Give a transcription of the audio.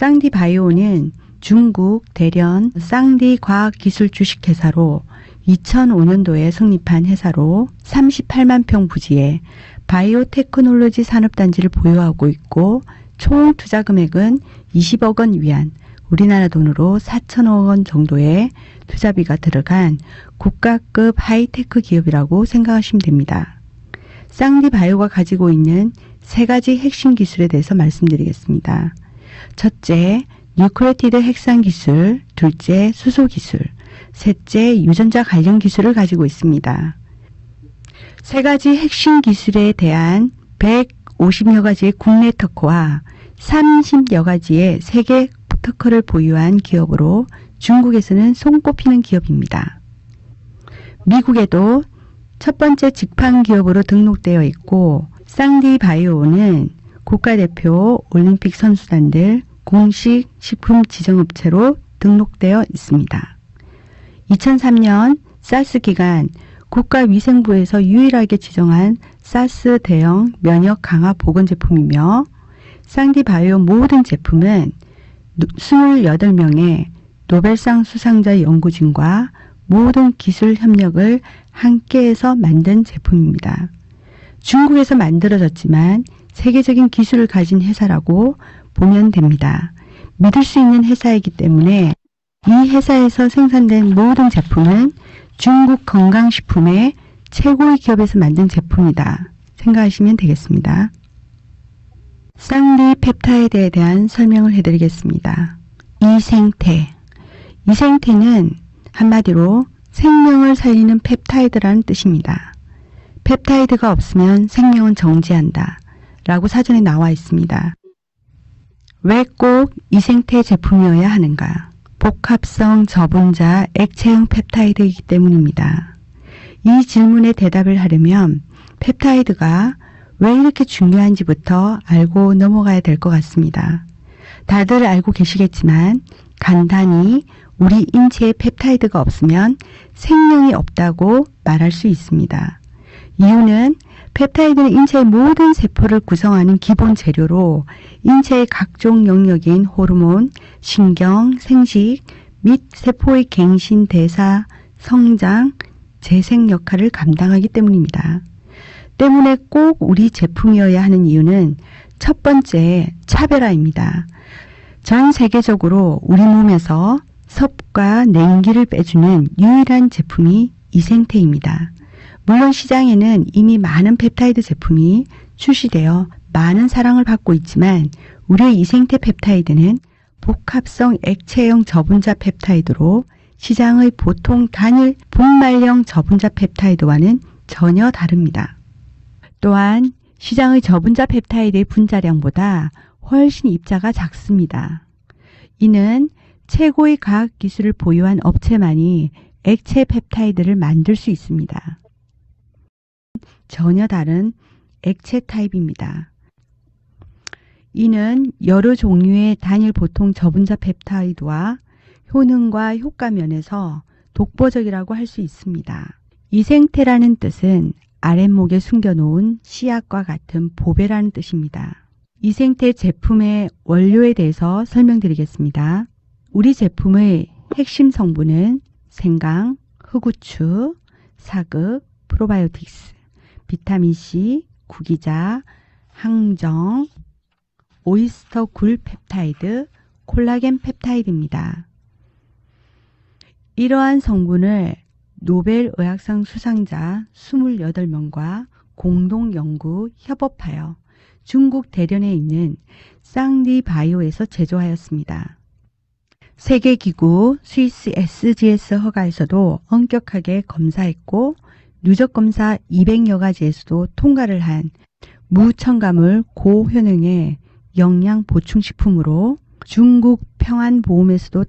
쌍디 바이오는 중국 대련 쌍디 과학기술 주식회사로 2005년도에 성립한 회사로 38만 평 부지에 바이오테크놀로지 산업단지를 보유하고 있고 총 투자 금액은 20억 원 위안 우리나라 돈으로 4천억 원 정도의 투자비가 들어간 국가급 하이테크 기업이라고 생각하시면 됩니다. 쌍디 바이오가 가지고 있는 세 가지 핵심 기술에 대해서 말씀드리겠습니다. 첫째, 뉴클레오티드 핵산 기술, 둘째, 수소 기술, 셋째, 유전자 관련 기술을 가지고 있습니다. 세 가지 핵심 기술에 대한 150여 가지의 국내 특허와 30여 가지의 세계 특허를 보유한 기업으로 중국에서는 손꼽히는 기업입니다. 미국에도 첫 번째 직판 기업으로 등록되어 있고 쌍디 바이오는 국가대표 올림픽 선수단들 공식 식품 지정업체로 등록되어 있습니다. 2003년 사스 기간 국가위생부에서 유일하게 지정한 사스 대형 면역 강화 보건 제품이며 쌍디 바이오 모든 제품은 28명의 노벨상 수상자 연구진과 모든 기술 협력을 함께해서 만든 제품입니다. 중국에서 만들어졌지만 세계적인 기술을 가진 회사라고 보면 됩니다. 믿을 수 있는 회사이기 때문에 이 회사에서 생산된 모든 제품은 중국 건강식품의 최고의 기업에서 만든 제품이다. 생각하시면 되겠습니다. 쌍리 펩타이드에 대한 설명을 해드리겠습니다. 이 생태. 이 생태는 한마디로 생명을 살리는 펩타이드라는 뜻입니다. 펩타이드가 없으면 생명은 정지한다. 라고 사전에 나와 있습니다. 왜 꼭 이 생태 제품이어야 하는가? 복합성 저분자 액체형 펩타이드이기 때문입니다. 이 질문에 대답을 하려면 펩타이드가 왜 이렇게 중요한지부터 알고 넘어가야 될 것 같습니다. 다들 알고 계시겠지만 간단히 우리 인체에 펩타이드가 없으면 생명이 없다고 말할 수 있습니다. 이유는 펩타이드는 인체의 모든 세포를 구성하는 기본 재료로 인체의 각종 영역인 호르몬, 신경, 생식 및 세포의 갱신, 대사, 성장, 재생 역할을 감당하기 때문입니다. 때문에 꼭 우리 제품이어야 하는 이유는 첫 번째 차별화입니다. 전 세계적으로 우리 몸에서 섭과 냉기를 빼주는 유일한 제품이 이 생태입니다. 물론 시장에는 이미 많은 펩타이드 제품이 출시되어 많은 사랑을 받고 있지만 우리의 이생태 펩타이드는 복합성 액체형 저분자 펩타이드로 시장의 보통 단일 분말형 저분자 펩타이드와는 전혀 다릅니다. 또한 시장의 저분자 펩타이드의 분자량보다 훨씬 입자가 작습니다. 이는 최고의 과학 기술을 보유한 업체만이 액체 펩타이드를 만들 수 있습니다. 전혀 다른 액체 타입입니다. 이는 여러 종류의 단일 보통 저분자 펩타이드와 효능과 효과 면에서 독보적이라고 할 수 있습니다. 이생태라는 뜻은 아랫목에 숨겨놓은 씨앗과 같은 보배라는 뜻입니다. 이생태 제품의 원료에 대해서 설명드리겠습니다. 우리 제품의 핵심 성분은 생강, 흑우추, 사극, 프로바이오틱스, 비타민C, 구기자, 항정, 오이스터 굴 펩타이드, 콜라겐 펩타이드입니다. 이러한 성분을 노벨 의학상 수상자 28명과 공동 연구 협업하여 중국 대련에 있는 쌍디 바이오에서 제조하였습니다. 세계기구 스위스 SGS 허가에서도 엄격하게 검사했고 누적 검사 200여 가지에서도 통과를 한 무첨가물 고효능의 영양 보충식품으로 중국 평안보험에서도